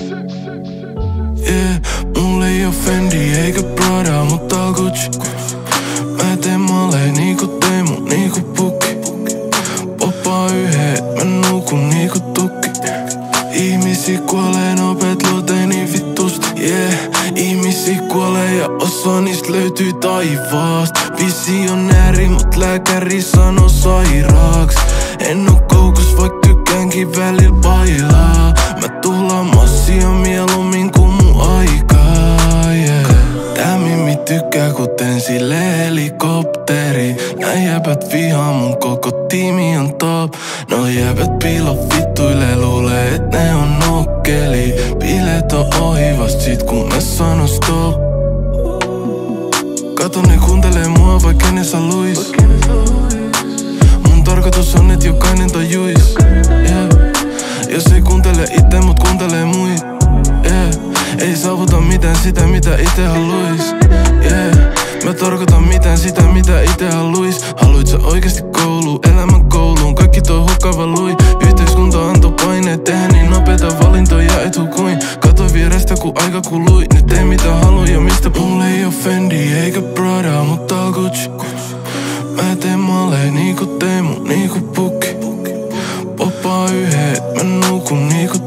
Yeah, mulla ei oo Fendi eikä Prada, mutta Gucci. Mä teen malee niinku Teemu, niinku Pukki Poppaa yhden, mä nukun niinku tukki. Ihmisi kuolee, nopet luoteen niin vittusti, yeah. Ihmisi kuolee ja osa niistä löytyy taivaasta. Visionääri, mut lääkäri sano sairaaks kuten sille helikopteri. Nää jäbät vihaa mun koko tiimi on top. No jäbät piilo vittuille luulee et ne on nokkeli. Bileet on ohi vast sit kun mä sanon stop. Kato ne kuuntelee mua vaikka ne saluis Mun tarkoitus on et jokainen tajuis. Yeah. Jos ei kuuntele itse mut kuuntelee muit yeah. Ei saavuta mitään sitä mitä itse haluis. Mä tarkoitan mitään sitä mitä itse haluis. Haluit sä oikeesti koulu, elämän kouluun? Kaikki toi hukava lui. Yhteiskunta antoi paineet tehdä niin nopeita valintoja etu kuin Katoi vierestä kun aika kului. Nyt tee mitä haluu ja mistä Mulla ei oo Fendi eikä Prada mutta Gucci. Mä teen male niinku Teemu, niinku Pukki. Poppaa yhden, mä nukun niinku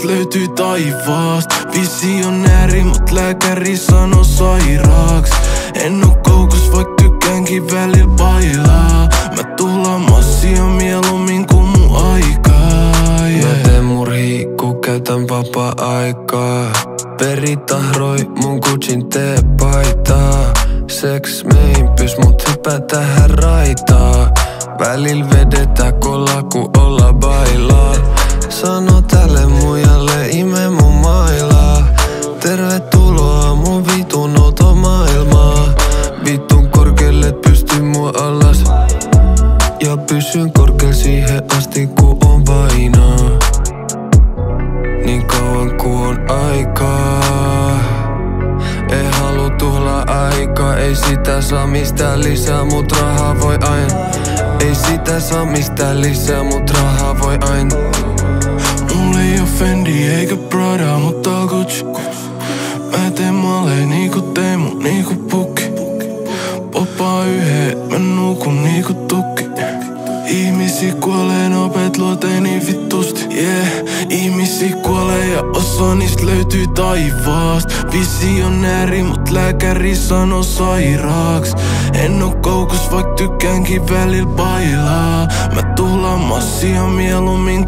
niistä löytyy taivaasta. Visionääri, mut lääkäri sano sairaaks En oo koukus, vaik tykkäänkin välillä bailaa. Mä tuhlaan massia mieluummin kuin mun aikaa, yeah. Mä teen murhi, kun käytän vapaa-aikaa Peri tahroi mun Gucciin teepaitaa Sex meimpys, mut hyppää tähän raitaa. Välil vedetään kolla, ku olla bailaa Sano tälle mujalle, ime mun mailaa. Tervetuloa mun vitun outo maailmaa Vitun korkealle, pysty mua alas. Ja pysyn korkeal siihen asti ku on painaa Niin kauan ku on aikaa. Ei halu tuhlaa aikaa Ei sitä saa mistään lisää Mut rahaa voi aina. Ei sitä saa mistään lisää Mut rahaa voi aina ei oo Fendi eikä Prada, mutta Gucci Mä teen male niinku Teemu, niinku Pukki. Poppaa yhden, mä nukun niinku tukki. Ihmisi kuolee nopeet luoteeni vittusti, yeah. Ihmisi kuolee ja osa niistä löytyy taivaasta. Visionääri, mut lääkäri sano sairaaks En oo koukus, vaik tykkäänkin välillä bailaa. Mä tuhlaan massia mieluummin